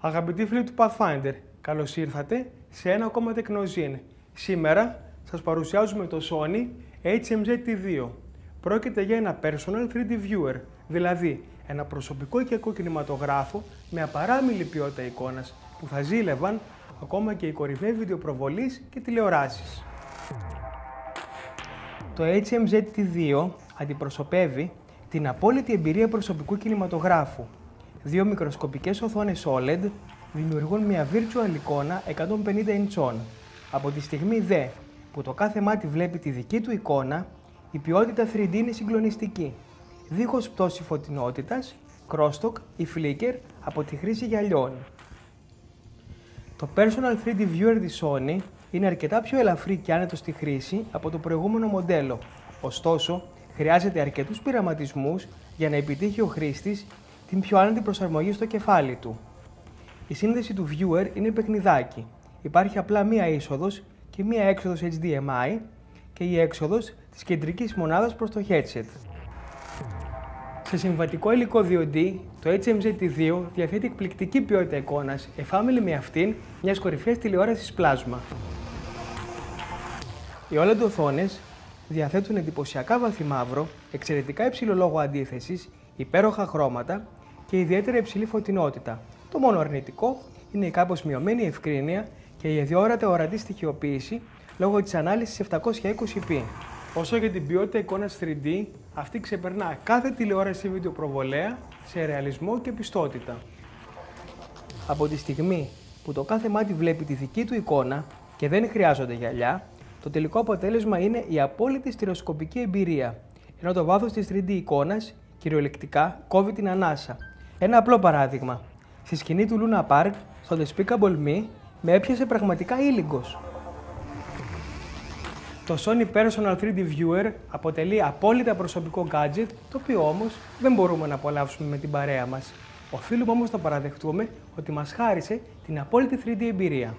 Αγαπητοί φίλοι του Pathfinder, καλώς ήρθατε σε ένα ακόμα τεκνοζίν. Σήμερα σας παρουσιάζουμε το Sony HMZ-T2. Πρόκειται για ένα personal 3D viewer, δηλαδή ένα προσωπικό οικιακό κινηματογράφο με απαράμιλη ποιότητα εικόνας που θα ζήλευαν ακόμα και οι κορυφαίοι βιντεοπροβολείς και τηλεοράσεις. Το HMZ-T2 αντιπροσωπεύει την απόλυτη εμπειρία προσωπικού κινηματογράφου. Δύο μικροσκοπικές οθόνες OLED δημιουργούν μια virtual εικόνα 150 inch. Από τη στιγμή δε που το κάθε μάτι βλέπει τη δική του εικόνα, η ποιότητα 3D είναι συγκλονιστική, δίχως πτώση φωτεινότητας, crosstalk ή flicker από τη χρήση γυαλιών. Το Personal 3D Viewer της Sony είναι αρκετά πιο ελαφρύ και άνετος στη χρήση από το προηγούμενο μοντέλο. Ωστόσο, χρειάζεται αρκετούς πειραματισμούς για να επιτύχει ο χρήστης την πιο άνετη προσαρμογή στο κεφάλι του. Η σύνδεση του viewer είναι παιχνιδάκι. Υπάρχει απλά μία είσοδος και μία έξοδος HDMI και η έξοδος της κεντρικής μονάδας προς το headset. Σε συμβατικό υλικό 2D, το HMZ-T2 διαθέτει εκπληκτική ποιότητα εικόνας, εφάμιλη με αυτήν μιας κορυφαίας τηλεόρασης πλάσμα. Οι OLED οθόνες διαθέτουν εντυπωσιακά βαθύ μαύρο, εξαιρετικά υψηλό λόγο αντίθεσης, υπέροχα χρώματα και ιδιαίτερα υψηλή φωτεινότητα. Το μόνο αρνητικό είναι η κάπως μειωμένη ευκρίνεια και η αδιόρατα ορατή στοιχειοποίηση λόγω της ανάλυσης 720p. Όσο για την ποιότητα εικόνας 3D, αυτή ξεπερνά κάθε τηλεόραση βιντεοπροβολέα σε ρεαλισμό και πιστότητα. Από τη στιγμή που το κάθε μάτι βλέπει τη δική του εικόνα και δεν χρειάζονται γυαλιά, το τελικό αποτέλεσμα είναι η απόλυτη στερεοσκοπική εμπειρία, ενώ το βάθος της 3D εικόνας κυριολεκτικά κόβει την ανάσα. Ένα απλό παράδειγμα. Στη σκηνή του Λούνα Πάρκ, στο Despicable Me, με έπιασε πραγματικά ήλιγκος. Το Sony Personal 3D Viewer αποτελεί απόλυτα προσωπικό gadget, το οποίο όμως δεν μπορούμε να απολαύσουμε με την παρέα μας. Οφείλουμε όμως το παραδεχτούμε ότι μας χάρισε την απόλυτη 3D εμπειρία.